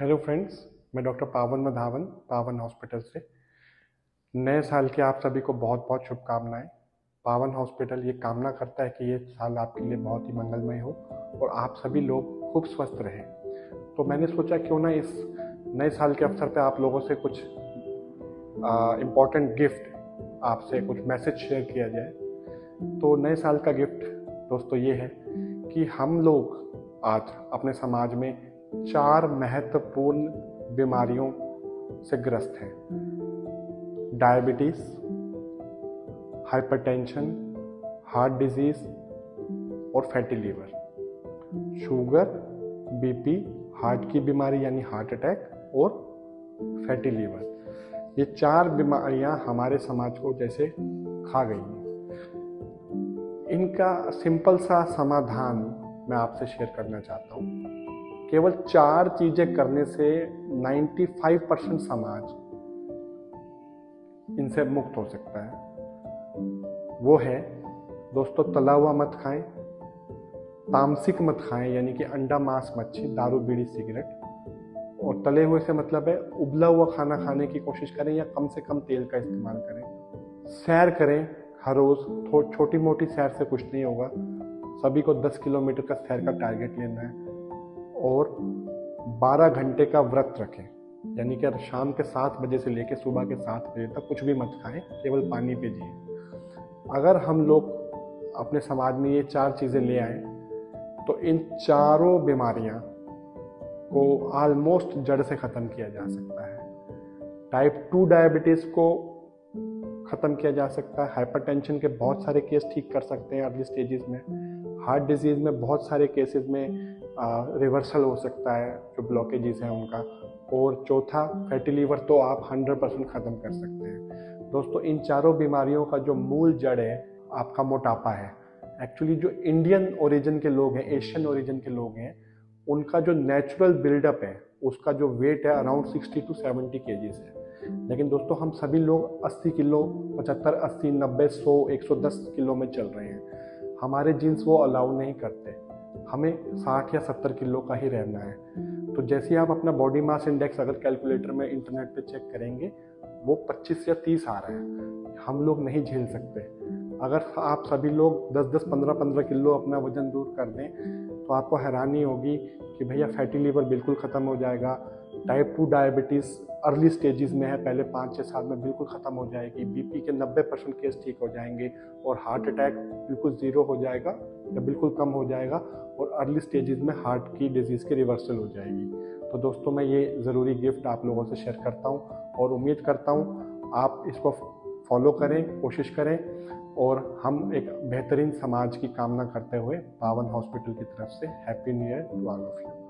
Hello friends मैं doctor पावन मधावन, पावन हॉस्पिटल से। नए साल की आप सभी को बहुत बहुत शुभकामनाएँ। पावन हॉस्पिटल ये कामना करता है कि ये साल आपके लिए बहुत ही मंगलमय हो और आप सभी लोग खूब स्वस्थ रहें। तो मैंने सोचा क्यों ना इस नए साल के अवसर पर आप लोगों से कुछ इम्पोर्टेंट गिफ्ट आपसे कुछ मैसेज शेयर किया जाए। तो नए साल का गिफ्ट दोस्तों ये है कि हम लोग आज अपने समाज में चार महत्वपूर्ण बीमारियों से ग्रस्त हैं। डायबिटीज़, हाइपरटेंशन, हार्ट डिज़ीज़ और fatty liver. Sugar, BP, heart की बीमारी यानी हार्ट अटैक और फैटी लीवर। ये चार बीमारियाँ हमारे समाज को जैसे खा गई हैं। इनका सिंपल सा समाधान मैं आपसे शेयर करना चाहता हूँ। केवल चार चीज़ें करने से 95 परसेंट समाज इनसे मुक्त हो सकता है। वो है, दोस्तों तला हुआ मत खाएँ, तामसिक मत खाएँ, यानी कि अंडा मांस मच्छी दारू, बीड़ी, सिगरेट। और तले हुए से मतलब है, उबला हुआ खाना खाने की कोशिश करें या कम से कम तेल का इस्तेमाल करें। सैर करें, हर रोज छोटी मोटी सैर से कुछ नहीं होगा। सभी को 10 किलोमीटर का सैर का टारगेट लेना है। और 12 घंटे का व्रत रखें। यानी कि शाम के सात बजे से लेकर सुबह के सात बजे तक कुछ भी मत खाएँ, केवल पानी पे जिए। अगर हम लोग अपने समाज में ये चार चीज़ें ले आए तो इन चारों बीमारियाँ को ऑलमोस्ट जड़ से ख़त्म किया जा सकता है। टाइप टू डायबिटीज़ को ख़त्म किया जा सकता है। हाइपरटेंशन के बहुत सारे केस ठीक कर सकते हैं अर्ली स्टेजेस में। हार्ट डिज़ीज़ में बहुत सारे केसेस में रिवर्सल हो सकता है, जो ब्लॉकेजेस हैं उनका। और चौथा फैटी लीवर तो आप 100 परसेंट ख़त्म कर सकते हैं। दोस्तों, इन चारों बीमारियों का जो मूल जड़ है, आपका मोटापा है। एक्चुअली जो इंडियन ओरिजिन के लोग हैं एशियन ओरिजिन के लोग हैं, उनका जो नेचुरल बिल्डअप है, उसका जो वेट है अराउंड 60 टू 70 के है। लेकिन दोस्तों, हम सभी लोग 80 किलो 75 80 90 100 110 किलो में चल रहे हैं। हमारे जीन्स वो अलाउ नहीं करते। हमें 60 या 70 किलो का ही रहना है। तो जैसे आप अपना बॉडी मास इंडेक्स अगर कैलकुलेटर में इंटरनेट पे चेक करेंगे, वो 25 या 30 आ रहा है। हम लोग नहीं झेल सकते। अगर आप सभी लोग 10-10 15-15 किलो अपना वज़न दूर कर दें तो आपको हैरानी होगी कि भैया फैटी लीवर बिल्कुल ख़त्म हो जाएगा। Type two diabetes early stages में है, पहले पाँच छः साल में बिल्कुल ख़त्म हो जाएगी बीपी के 90 परसेंट केस ठीक हो जाएँगे और हार्ट अटैक बिल्कुल ज़ीरो हो जाएगा या बिल्कुल कम हो जाएगा और अर्ली स्टेजेस में हार्ट की डिज़ीज़ की रिवर्सल हो जाएगी। तो दोस्तों, मैं ये ज़रूरी गिफ्ट आप लोगों से शेयर करता हूँ और उम्मीद करता हूँ आप इसको फॉलो करें, कोशिश करें और हम एक बेहतरीन समाज की कामना करते हुए पावन हॉस्पिटल की तरफ़ से happy new year to all of you